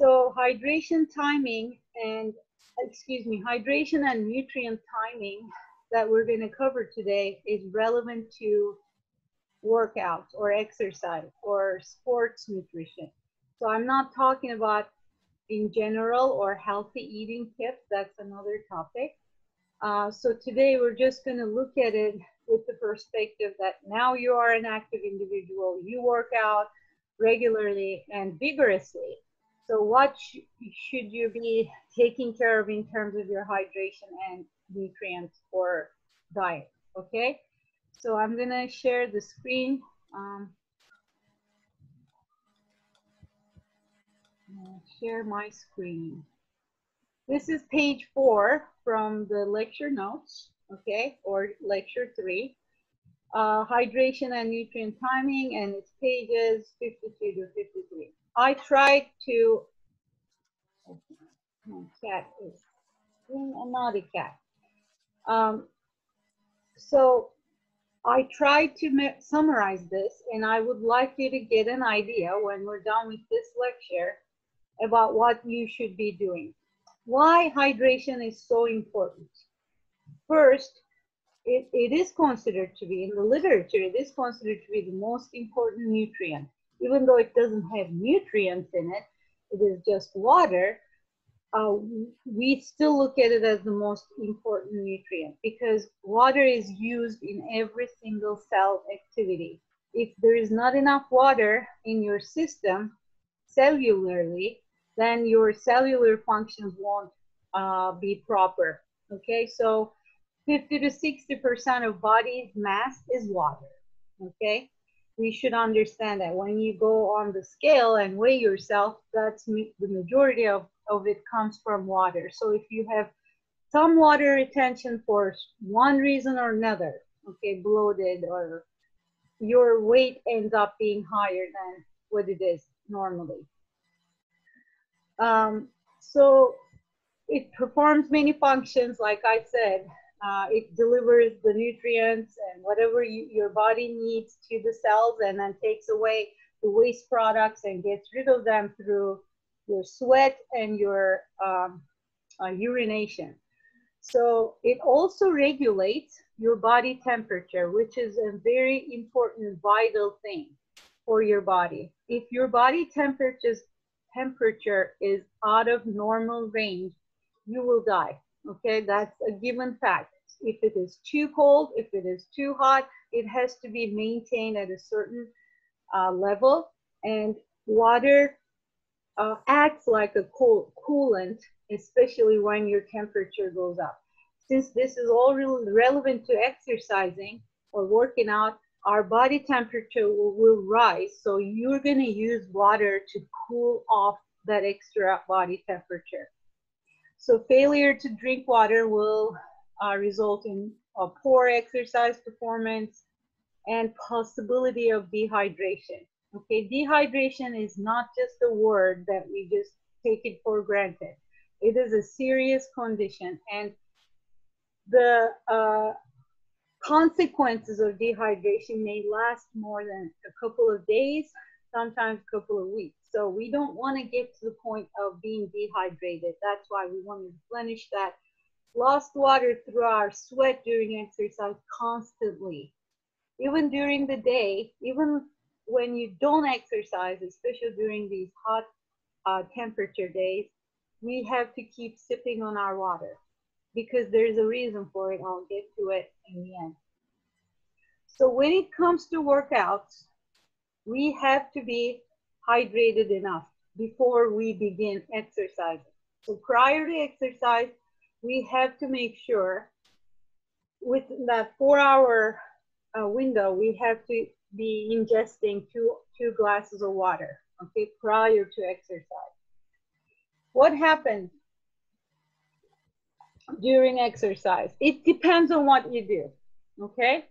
So hydration timing and, excuse me, hydration and nutrient timing that we're going to cover today is relevant to workouts or exercise or sports nutrition. So I'm not talking about in general or healthy eating tips. That's another topic. Uh, so today we're just going to look at it with the perspective that now you are an active individual, you work out regularly and vigorously. So what sh should you be taking care of in terms of your hydration and nutrients or diet? Okay, so I'm gonna share the screen. Um, share my screen. This is page four from the lecture notes, okay, or lecture three. Uh, hydration and nutrient timing, and it's pages 52 to 53. I tried to, cat is a naughty cat. Um, so I tried to summarize this, and I would like you to get an idea when we're done with this lecture about what you should be doing. Why hydration is so important. First, it, it is considered to be, in the literature, it is considered to be the most important nutrient. Even though it doesn't have nutrients in it, it is just water, uh, we still look at it as the most important nutrient because water is used in every single cell activity. If there is not enough water in your system cellularly, then your cellular functions won't uh, be proper. Okay, so 50 to 60% of body mass is water. Okay, we should understand that when you go on the scale and weigh yourself, that's the majority of, of it comes from water. So if you have some water retention for one reason or another, okay, bloated or your weight ends up being higher than what it is normally. Um, so it performs many functions, like I said. Uh, it delivers the nutrients and whatever you, your body needs to the cells and then takes away the waste products and gets rid of them through your sweat and your um, uh, urination. So it also regulates your body temperature, which is a very important, vital thing for your body. If your body temperature temperature is out of normal range, you will die. Okay, that's a given fact. If it is too cold, if it is too hot, it has to be maintained at a certain uh, level. And water uh, acts like a cool, coolant, especially when your temperature goes up. Since this is all really relevant to exercising or working out, our body temperature will, will rise. So you're going to use water to cool off that extra body temperature. So failure to drink water will uh, result in poor exercise performance and possibility of dehydration. Okay, dehydration is not just a word that we just take it for granted. It is a serious condition and the uh, consequences of dehydration may last more than a couple of days, sometimes a couple of weeks. So we don't want to get to the point of being dehydrated. That's why we want to replenish that lost water through our sweat during exercise constantly. Even during the day, even when you don't exercise, especially during these hot uh, temperature days, we have to keep sipping on our water because there's a reason for it. I'll get to it in the end. So when it comes to workouts, we have to be hydrated enough before we begin exercising. So prior to exercise, we have to make sure with that four hour uh, window, we have to be ingesting two, two glasses of water, okay, prior to exercise. What happens during exercise? It depends on what you do, okay?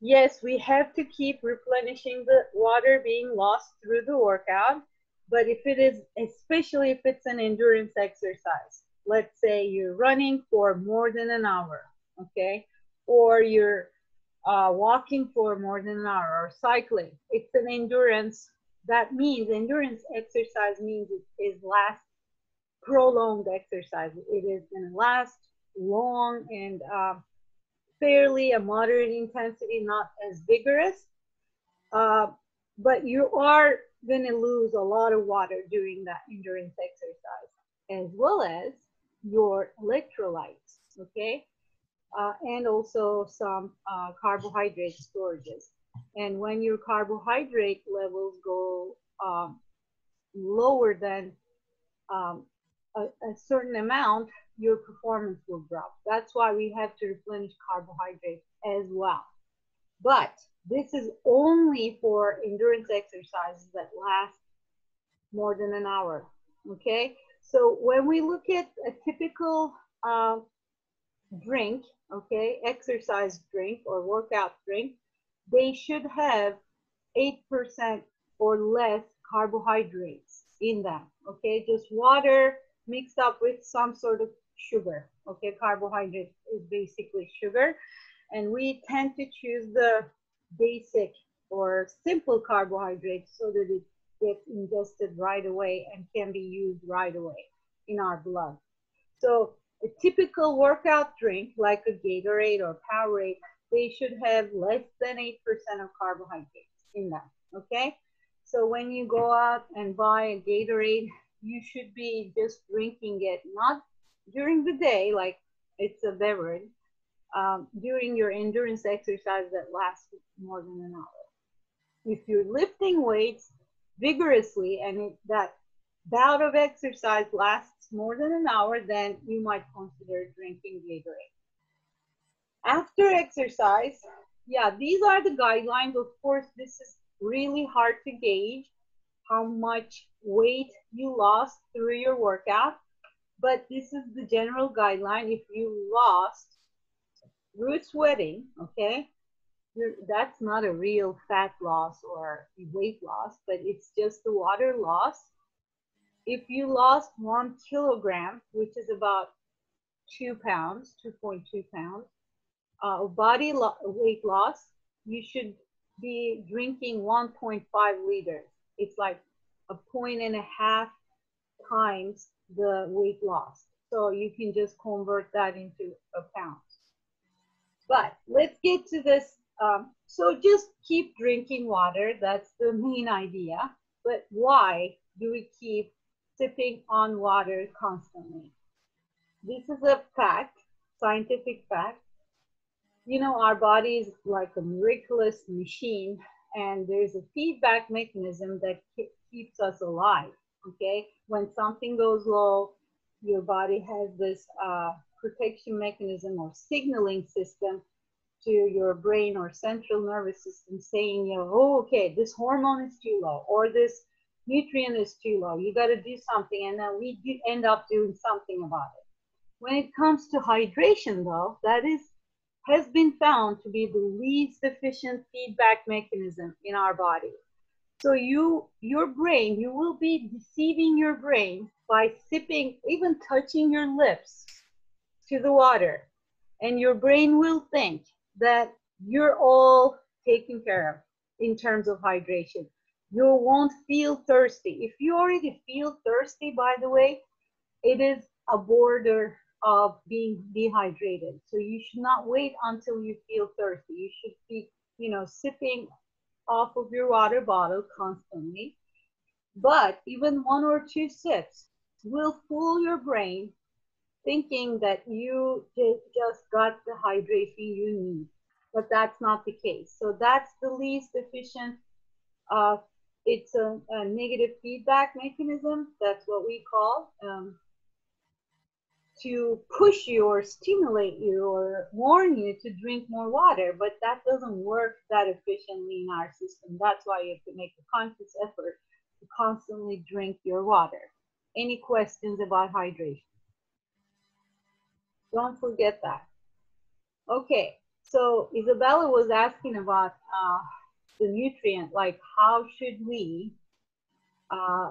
Yes, we have to keep replenishing the water being lost through the workout, but if it is, especially if it's an endurance exercise, let's say you're running for more than an hour, okay, or you're uh, walking for more than an hour or cycling, it's an endurance that means endurance exercise means it is last prolonged exercise. It is going to last long and uh, fairly a moderate intensity, not as vigorous. Uh, but you are going to lose a lot of water during that endurance exercise, as well as your electrolytes, okay? Uh, and also some uh, carbohydrate storages. And when your carbohydrate levels go um, lower than um, a, a, certain amount, your performance will drop. That's why we have to replenish carbohydrates as well. But this is only for endurance exercises that last more than an hour. Okay, so when we look at a typical uh, drink, okay, exercise drink or workout drink, they should have 8% or less carbohydrates in them, okay? Just water mixed up with some sort of sugar, okay? Carbohydrate is basically sugar. And we tend to choose the basic or simple carbohydrates so that it gets ingested right away and can be used right away in our blood. So a typical workout drink like a Gatorade or Powerade they should have less than 8% of carbohydrates in them, okay? So when you go out and buy a Gatorade, you should be just drinking it, not during the day, like it's a beverage, um, during your endurance exercise that lasts more than an hour. If you're lifting weights vigorously and it, that bout of exercise lasts more than an hour, then you might consider drinking Gatorade. After exercise, yeah, these are the guidelines. Of course, this is really hard to gauge how much weight you lost through your workout, but this is the general guideline. If you lost through sweating, okay, that's not a real fat loss or weight loss, but it's just the water loss. If you lost one kilogram, which is about two pounds, 2.2 pounds, uh, body lo weight loss, you should be drinking 1.5 liters. It's like a point and a half times the weight loss. So you can just convert that into a pound. But let's get to this. Um, so just keep drinking water. That's the main idea. But why do we keep sipping on water constantly? This is a fact, scientific fact you know, our body is like a miraculous machine, and there's a feedback mechanism that keeps us alive. Okay, when something goes low, your body has this uh, protection mechanism or signaling system to your brain or central nervous system saying, you know, oh, okay, this hormone is too low, or this nutrient is too low. You got to do something, and then we do end up doing something about it. When it comes to hydration, though, that is has been found to be the least efficient feedback mechanism in our body. So you, your brain, you will be deceiving your brain by sipping, even touching your lips to the water. And your brain will think that you're all taken care of in terms of hydration. You won't feel thirsty. If you already feel thirsty, by the way, it is a border of being dehydrated. So you should not wait until you feel thirsty. You should be, you know, sipping off of your water bottle constantly. But even one or two sips will fool your brain thinking that you just got the hydration you need. But that's not the case. So that's the least efficient. Uh, it's a, a negative feedback mechanism. That's what we call. Um, to push you or stimulate you or warn you to drink more water, but that doesn't work that efficiently in our system. That's why you have to make a conscious effort to constantly drink your water. Any questions about hydration? Don't forget that. Okay, so Isabella was asking about uh, the nutrient, like how should we uh,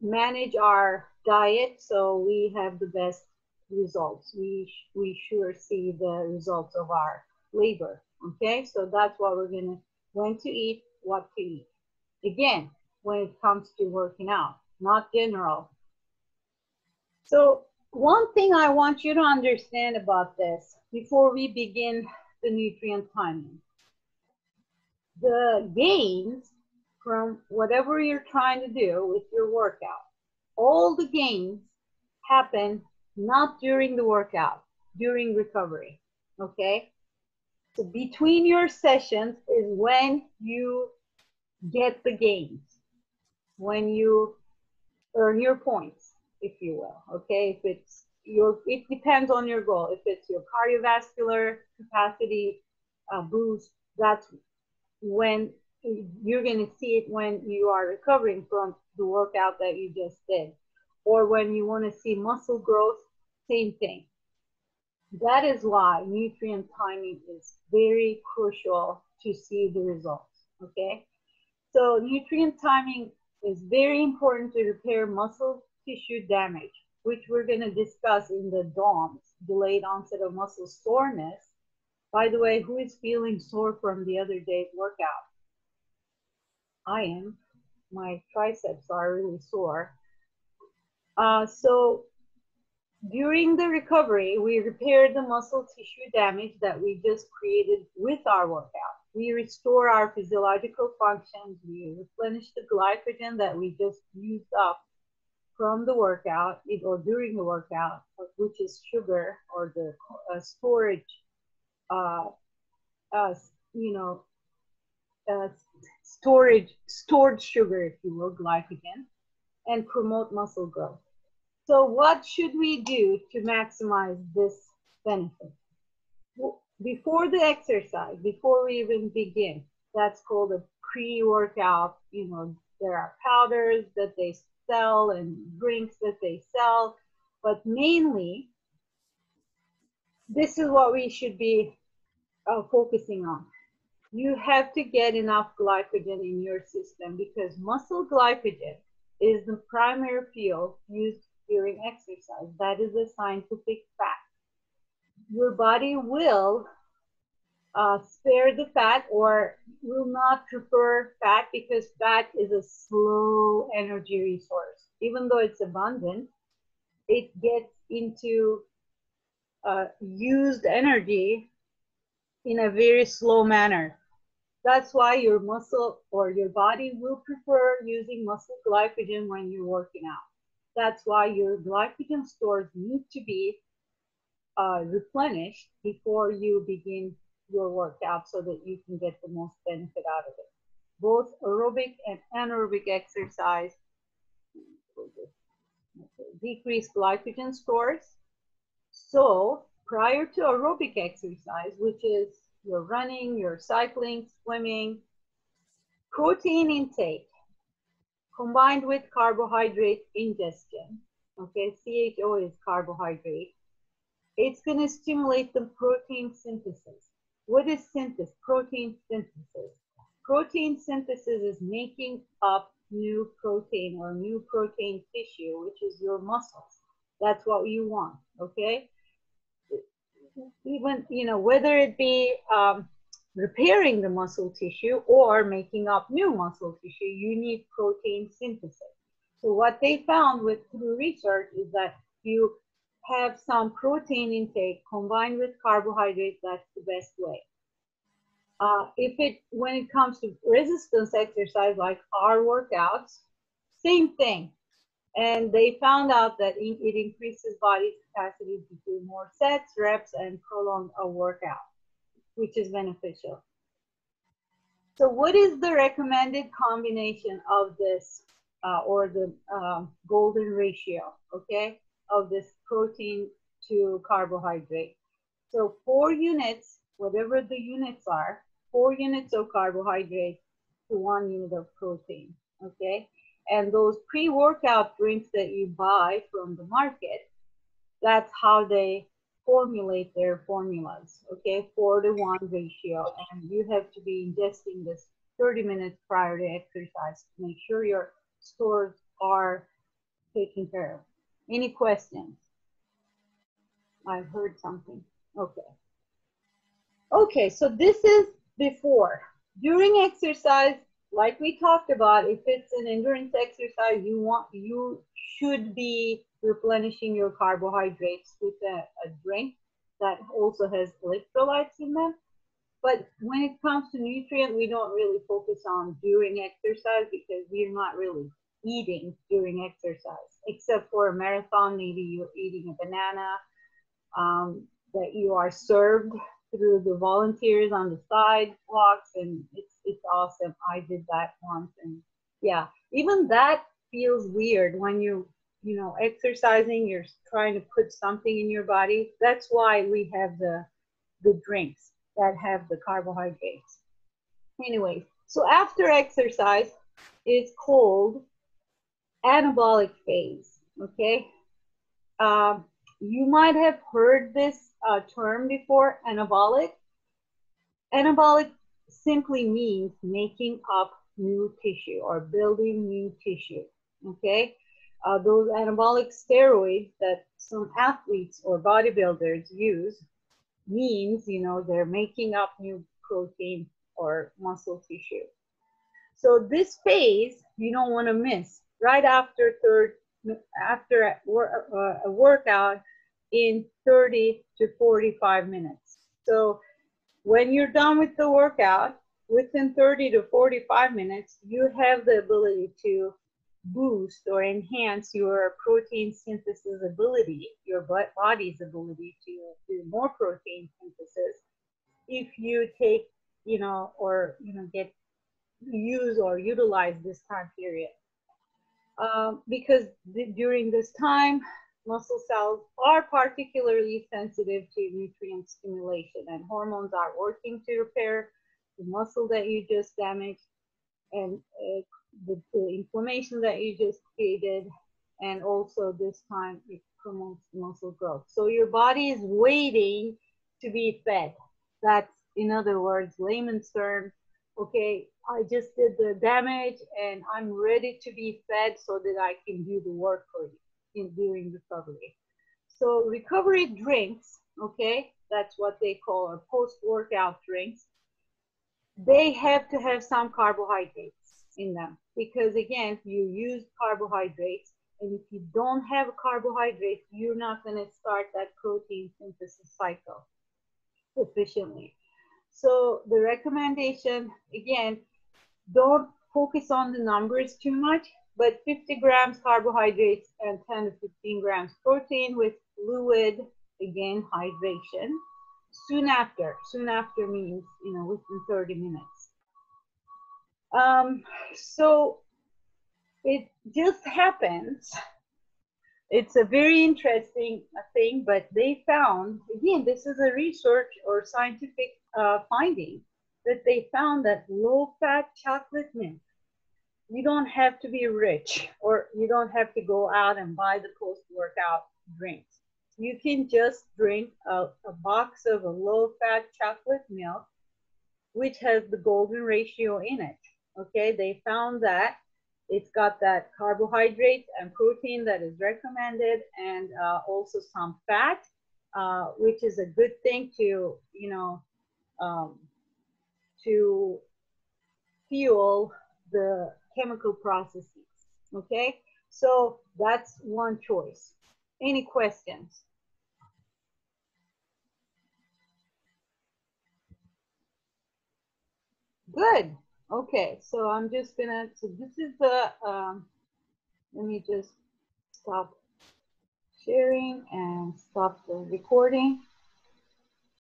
manage our diet so we have the best results. We, we sure see the results of our labor. Okay, so that's what we're gonna, when to eat, what to eat. Again, when it comes to working out, not general. So one thing I want you to understand about this before we begin the nutrient timing. The gains from whatever you're trying to do with your workout, all the gains happen not during the workout, during recovery, okay? So between your sessions is when you get the gains, when you earn your points, if you will, okay? If it's your, it depends on your goal. If it's your cardiovascular capacity uh, boost, that's when you're going to see it when you are recovering from the workout that you just did. Or when you want to see muscle growth, same thing. That is why nutrient timing is very crucial to see the results, okay? So nutrient timing is very important to repair muscle tissue damage, which we're gonna discuss in the DOMS, delayed onset of muscle soreness. By the way, who is feeling sore from the other day's workout? I am. My triceps are really sore. Uh, so during the recovery, we repair the muscle tissue damage that we just created with our workout. We restore our physiological functions. We replenish the glycogen that we just used up from the workout or during the workout, which is sugar or the uh, storage, uh, uh, you know, uh, storage, stored sugar, if you will, glycogen, and promote muscle growth. So what should we do to maximize this benefit? Before the exercise, before we even begin, that's called a pre-workout. You know, there are powders that they sell and drinks that they sell, but mainly, this is what we should be uh, focusing on. You have to get enough glycogen in your system because muscle glycogen is the primary fuel used during exercise. That is a scientific fact. Your body will uh, spare the fat or will not prefer fat because fat is a slow energy resource. Even though it's abundant, it gets into uh, used energy in a very slow manner. That's why your muscle or your body will prefer using muscle glycogen when you're working out. That's why your glycogen stores need to be uh, replenished before you begin your workout so that you can get the most benefit out of it. Both aerobic and anaerobic exercise decrease glycogen stores. So prior to aerobic exercise, which is your running, your cycling, swimming, protein intake combined with carbohydrate ingestion, okay, CHO is carbohydrate, it's going to stimulate the protein synthesis. What is synthesis? Protein synthesis. Protein synthesis is making up new protein or new protein tissue, which is your muscles. That's what you want, okay? Even, you know, whether it be um, repairing the muscle tissue or making up new muscle tissue, you need protein synthesis. So what they found with through research is that you have some protein intake combined with carbohydrate, that's the best way. Uh, if it, when it comes to resistance exercise like our workouts, same thing. And they found out that it increases body capacity to do more sets, reps, and prolong a workout which is beneficial. So what is the recommended combination of this uh, or the uh, golden ratio, okay, of this protein to carbohydrate? So four units, whatever the units are, four units of carbohydrate to one unit of protein, okay? And those pre-workout drinks that you buy from the market, that's how they formulate their formulas, okay, four to one ratio. And you have to be ingesting this 30 minutes prior to exercise to make sure your stores are taken care of. Any questions? I heard something. Okay. Okay, so this is before. During exercise, like we talked about, if it's an endurance exercise, you want you should be replenishing your carbohydrates with a, a drink that also has electrolytes in them. But when it comes to nutrient, we don't really focus on during exercise because we're not really eating during exercise, except for a marathon, maybe you're eating a banana um, that you are served through the volunteers on the sidewalks, and it's it's awesome. I did that once, and yeah, even that feels weird when you you know exercising. You're trying to put something in your body. That's why we have the the drinks that have the carbohydrates. Anyway, so after exercise is called anabolic phase. Okay, um, you might have heard this uh, term before, anabolic. Anabolic simply means making up new tissue or building new tissue. Okay, uh, those anabolic steroids that some athletes or bodybuilders use means you know they're making up new protein or muscle tissue. So this phase you don't want to miss right after third after a, uh, a workout in 30 to 45 minutes. So when you're done with the workout, within 30 to 45 minutes, you have the ability to boost or enhance your protein synthesis ability, your body's ability to do more protein synthesis if you take, you know, or, you know, get use or utilize this time period. Um, because th during this time, muscle cells are particularly sensitive to nutrient stimulation and hormones are working to repair the muscle that you just damaged and uh, the, the, inflammation that you just created and also this time it promotes muscle growth. So your body is waiting to be fed. That's in other words layman's terms okay i just did the damage and i'm ready to be fed so that i can do the work for you in during recovery. So recovery drinks, okay, that's what they call our post-workout drinks. They have to have some carbohydrates in them because again, you use carbohydrates and if you don't have carbohydrates, you're not going to start that protein synthesis cycle efficiently. So the recommendation, again, don't focus on the numbers too much but 50 grams carbohydrates and 10 to 15 grams protein with fluid, again, hydration. Soon after, soon after means, you know, within 30 minutes. Um, so it just happens. It's a very interesting thing, but they found, again, this is a research or scientific uh, finding, that they found that low fat chocolate milk you don't have to be rich or you don't have to go out and buy the post workout drinks. You can just drink a, a box of a low fat chocolate milk, which has the golden ratio in it. Okay, they found that it's got that carbohydrate and protein that is recommended and uh, also some fat, uh, which is a good thing to, you know, um, to fuel the chemical processes. Okay, so that's one choice. Any questions? Good. Okay, so I'm just gonna, so this is the, um, let me just stop sharing and stop the recording.